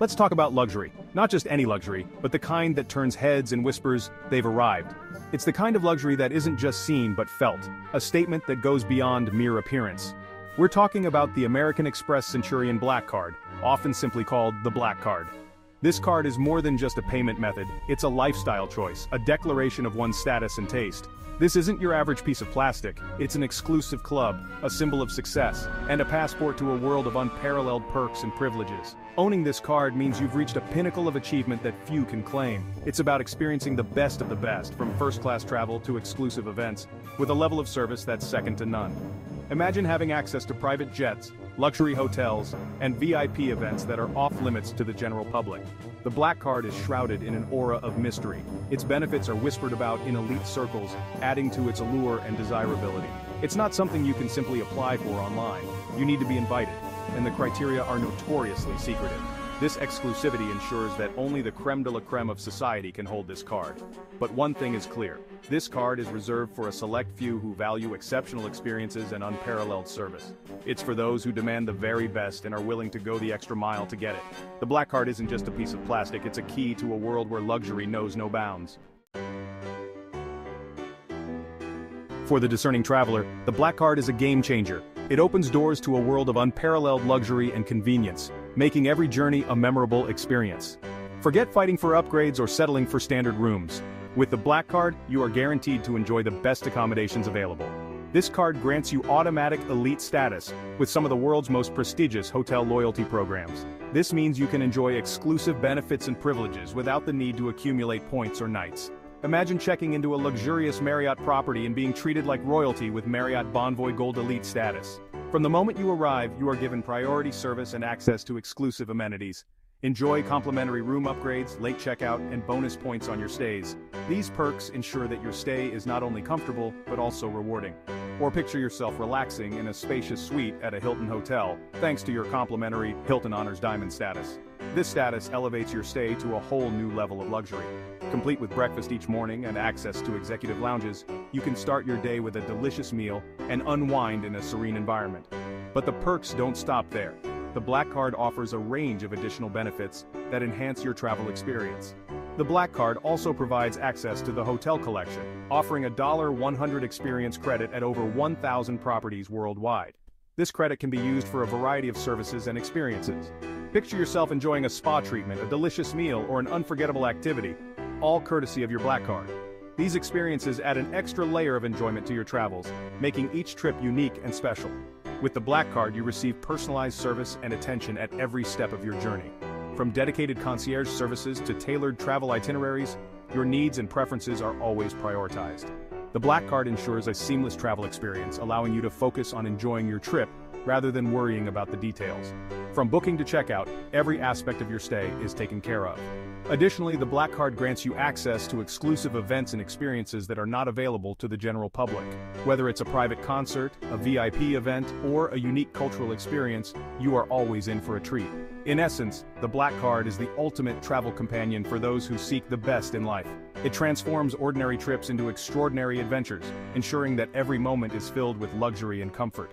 Let's talk about luxury. Not just any luxury, but the kind that turns heads and whispers, they've arrived. It's the kind of luxury that isn't just seen but felt, a statement that goes beyond mere appearance. We're talking about the American Express Centurion Black Card, often simply called the Black Card. This card is more than just a payment method, it's a lifestyle choice, a declaration of one's status and taste. This isn't your average piece of plastic, it's an exclusive club, a symbol of success, and a passport to a world of unparalleled perks and privileges. Owning this card means you've reached a pinnacle of achievement that few can claim. It's about experiencing the best of the best, from first-class travel to exclusive events, with a level of service that's second to none. Imagine having access to private jets, luxury hotels, and VIP events that are off-limits to the general public. The Black Card is shrouded in an aura of mystery. Its benefits are whispered about in elite circles, adding to its allure and desirability. It's not something you can simply apply for online. You need to be invited, and the criteria are notoriously secretive. This exclusivity ensures that only the creme de la creme of society can hold this card. But one thing is clear, this card is reserved for a select few who value exceptional experiences and unparalleled service. It's for those who demand the very best and are willing to go the extra mile to get it. The black card isn't just a piece of plastic, it's a key to a world where luxury knows no bounds. For the discerning traveler, the black card is a game changer. It opens doors to a world of unparalleled luxury and convenience, making every journey a memorable experience. Forget fighting for upgrades or settling for standard rooms. With the Black Card, you are guaranteed to enjoy the best accommodations available. This card grants you automatic elite status with some of the world's most prestigious hotel loyalty programs. This means you can enjoy exclusive benefits and privileges without the need to accumulate points or nights. Imagine checking into a luxurious Marriott property and being treated like royalty with Marriott Bonvoy Gold Elite status. From the moment you arrive, you are given priority service and access to exclusive amenities. Enjoy complimentary room upgrades, late checkout, and bonus points on your stays. These perks ensure that your stay is not only comfortable, but also rewarding. Or picture yourself relaxing in a spacious suite at a Hilton hotel, thanks to your complimentary Hilton Honors Diamond status. This status elevates your stay to a whole new level of luxury. Complete with breakfast each morning and access to executive lounges, you can start your day with a delicious meal and unwind in a serene environment. But the perks don't stop there. The Black Card offers a range of additional benefits that enhance your travel experience. The Black Card also provides access to the hotel collection, offering a $100 experience credit at over 1,000 properties worldwide. This credit can be used for a variety of services and experiences. Picture yourself enjoying a spa treatment, a delicious meal, or an unforgettable activity, all courtesy of your Black Card. These experiences add an extra layer of enjoyment to your travels, making each trip unique and special. With the Black Card you receive personalized service and attention at every step of your journey. From dedicated concierge services to tailored travel itineraries, your needs and preferences are always prioritized. The Black Card ensures a seamless travel experience, allowing you to focus on enjoying your trip rather than worrying about the details. From booking to checkout, every aspect of your stay is taken care of. Additionally, the Black Card grants you access to exclusive events and experiences that are not available to the general public. Whether it's a private concert, a VIP event, or a unique cultural experience, you are always in for a treat. In essence, the Black Card is the ultimate travel companion for those who seek the best in life. It transforms ordinary trips into extraordinary adventures, ensuring that every moment is filled with luxury and comfort.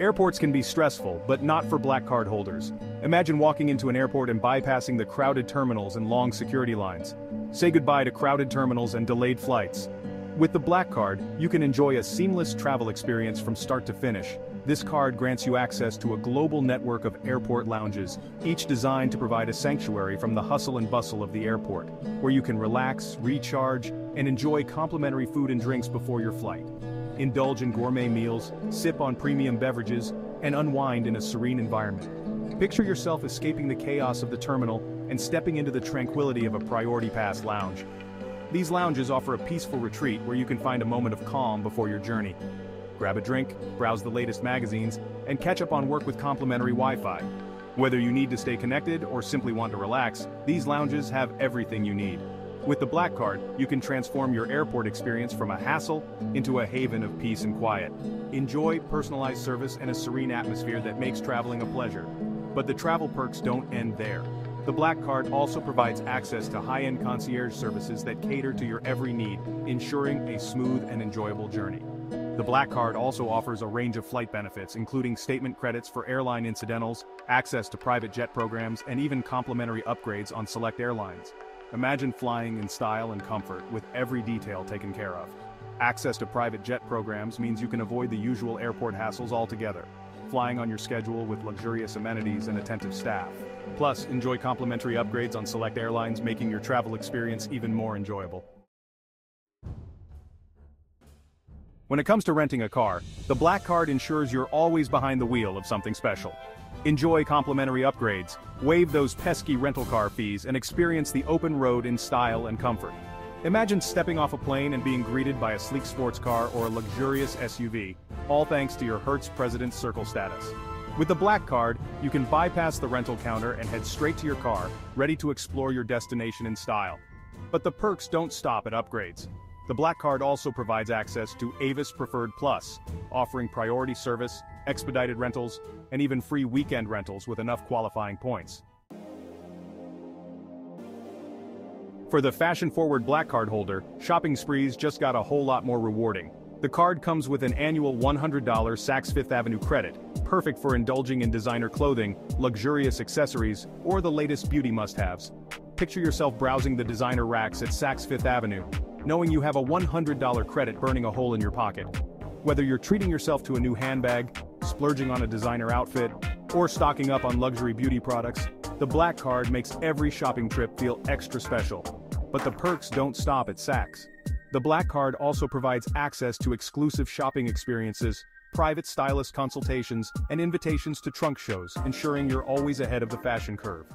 Airports can be stressful, but not for black card holders. Imagine walking into an airport and bypassing the crowded terminals and long security lines. Say goodbye to crowded terminals and delayed flights. With the Black Card, you can enjoy a seamless travel experience from start to finish. This card grants you access to a global network of airport lounges, each designed to provide a sanctuary from the hustle and bustle of the airport, where you can relax, recharge, and enjoy complimentary food and drinks before your flight indulge in gourmet meals, sip on premium beverages, and unwind in a serene environment. Picture yourself escaping the chaos of the terminal and stepping into the tranquility of a Priority Pass lounge. These lounges offer a peaceful retreat where you can find a moment of calm before your journey. Grab a drink, browse the latest magazines, and catch up on work with complimentary Wi-Fi. Whether you need to stay connected or simply want to relax, these lounges have everything you need. With the Black Card, you can transform your airport experience from a hassle into a haven of peace and quiet. Enjoy personalized service and a serene atmosphere that makes traveling a pleasure. But the travel perks don't end there. The Black Card also provides access to high-end concierge services that cater to your every need, ensuring a smooth and enjoyable journey. The Black Card also offers a range of flight benefits including statement credits for airline incidentals, access to private jet programs, and even complimentary upgrades on select airlines. Imagine flying in style and comfort with every detail taken care of. Access to private jet programs means you can avoid the usual airport hassles altogether, flying on your schedule with luxurious amenities and attentive staff. Plus, enjoy complimentary upgrades on select airlines making your travel experience even more enjoyable. When it comes to renting a car, the Black Card ensures you're always behind the wheel of something special. Enjoy complimentary upgrades, waive those pesky rental car fees and experience the open road in style and comfort. Imagine stepping off a plane and being greeted by a sleek sports car or a luxurious SUV, all thanks to your Hertz President's Circle status. With the Black Card, you can bypass the rental counter and head straight to your car, ready to explore your destination in style. But the perks don't stop at upgrades. The Black Card also provides access to Avis Preferred Plus, offering priority service, expedited rentals, and even free weekend rentals with enough qualifying points. For the fashion-forward Black Card holder, shopping sprees just got a whole lot more rewarding. The card comes with an annual $100 Saks Fifth Avenue credit, perfect for indulging in designer clothing, luxurious accessories, or the latest beauty must-haves. Picture yourself browsing the designer racks at Saks Fifth Avenue, knowing you have a $100 credit burning a hole in your pocket. Whether you're treating yourself to a new handbag, splurging on a designer outfit, or stocking up on luxury beauty products, the Black Card makes every shopping trip feel extra special. But the perks don't stop at Saks. The Black Card also provides access to exclusive shopping experiences, private stylist consultations, and invitations to trunk shows, ensuring you're always ahead of the fashion curve.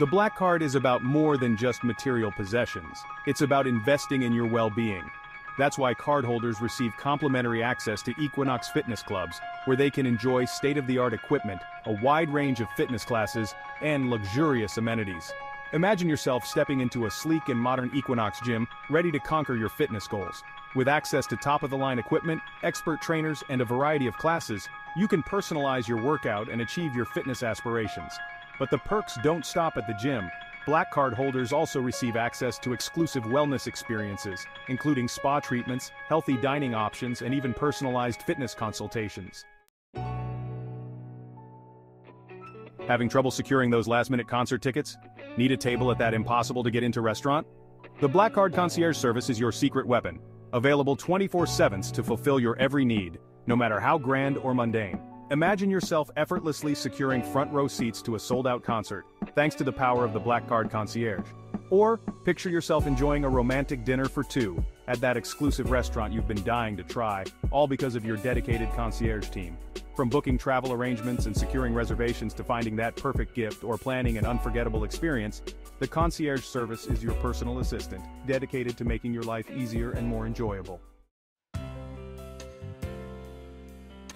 The Black Card is about more than just material possessions. It's about investing in your well-being. That's why cardholders receive complimentary access to Equinox Fitness Clubs, where they can enjoy state-of-the-art equipment, a wide range of fitness classes, and luxurious amenities. Imagine yourself stepping into a sleek and modern Equinox gym, ready to conquer your fitness goals. With access to top-of-the-line equipment, expert trainers, and a variety of classes, you can personalize your workout and achieve your fitness aspirations. But the perks don't stop at the gym. Black Card holders also receive access to exclusive wellness experiences, including spa treatments, healthy dining options, and even personalized fitness consultations. Having trouble securing those last-minute concert tickets? Need a table at that impossible-to-get-into restaurant? The Black Card Concierge Service is your secret weapon, available 24-7 to fulfill your every need, no matter how grand or mundane. Imagine yourself effortlessly securing front row seats to a sold-out concert, thanks to the power of the Black Card Concierge. Or, picture yourself enjoying a romantic dinner for two, at that exclusive restaurant you've been dying to try, all because of your dedicated concierge team. From booking travel arrangements and securing reservations to finding that perfect gift or planning an unforgettable experience, the concierge service is your personal assistant, dedicated to making your life easier and more enjoyable.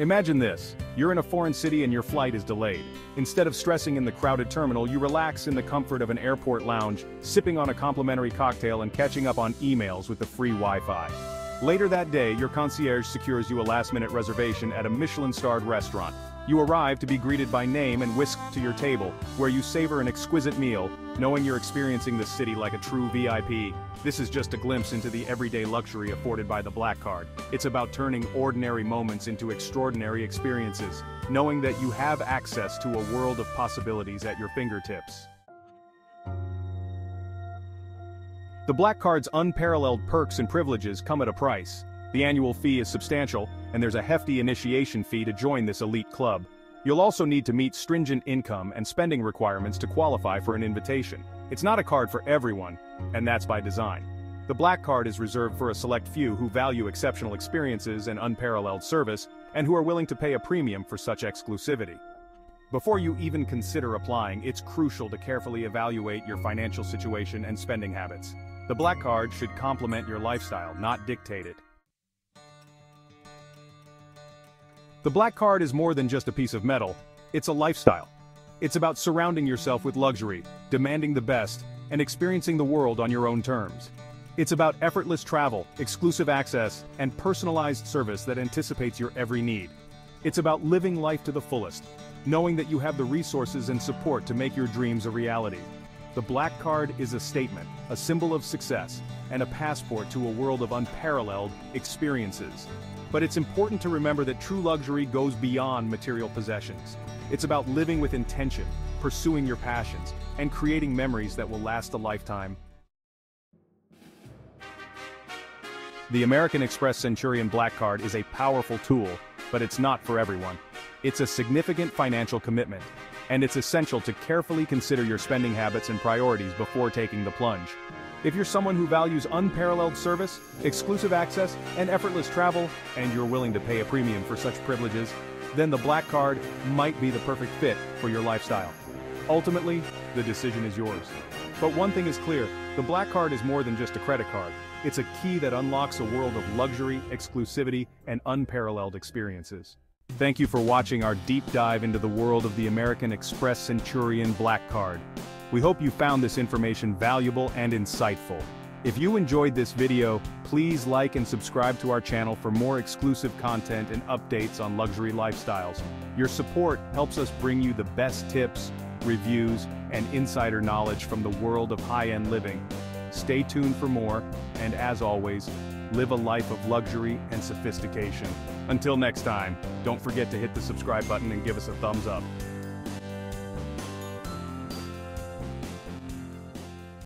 Imagine this, you're in a foreign city and your flight is delayed. Instead of stressing in the crowded terminal, you relax in the comfort of an airport lounge, sipping on a complimentary cocktail and catching up on emails with the free Wi-Fi. Later that day, your concierge secures you a last-minute reservation at a Michelin-starred restaurant. You arrive to be greeted by name and whisked to your table, where you savor an exquisite meal, knowing you're experiencing the city like a true VIP. This is just a glimpse into the everyday luxury afforded by the Black Card. It's about turning ordinary moments into extraordinary experiences, knowing that you have access to a world of possibilities at your fingertips. The Black Card's unparalleled perks and privileges come at a price. The annual fee is substantial, and there's a hefty initiation fee to join this elite club. You'll also need to meet stringent income and spending requirements to qualify for an invitation. It's not a card for everyone, and that's by design. The Black Card is reserved for a select few who value exceptional experiences and unparalleled service, and who are willing to pay a premium for such exclusivity. Before you even consider applying, it's crucial to carefully evaluate your financial situation and spending habits. The Black Card should complement your lifestyle, not dictate it. The Black Card is more than just a piece of metal, it's a lifestyle. It's about surrounding yourself with luxury, demanding the best, and experiencing the world on your own terms. It's about effortless travel, exclusive access, and personalized service that anticipates your every need. It's about living life to the fullest, knowing that you have the resources and support to make your dreams a reality. The Black Card is a statement, a symbol of success, and a passport to a world of unparalleled experiences. But it's important to remember that true luxury goes beyond material possessions. It's about living with intention, pursuing your passions, and creating memories that will last a lifetime. The American Express Centurion Black Card is a powerful tool, but it's not for everyone. It's a significant financial commitment, and it's essential to carefully consider your spending habits and priorities before taking the plunge. If you're someone who values unparalleled service, exclusive access, and effortless travel, and you're willing to pay a premium for such privileges, then the Black Card might be the perfect fit for your lifestyle. Ultimately, the decision is yours. But one thing is clear, the Black Card is more than just a credit card. It's a key that unlocks a world of luxury, exclusivity, and unparalleled experiences. Thank you for watching our deep dive into the world of the American Express Centurion Black Card. We hope you found this information valuable and insightful. If you enjoyed this video, please like and subscribe to our channel for more exclusive content and updates on luxury lifestyles. Your support helps us bring you the best tips, reviews, and insider knowledge from the world of high-end living. Stay tuned for more, and as always, live a life of luxury and sophistication. Until next time, don't forget to hit the subscribe button and give us a thumbs up.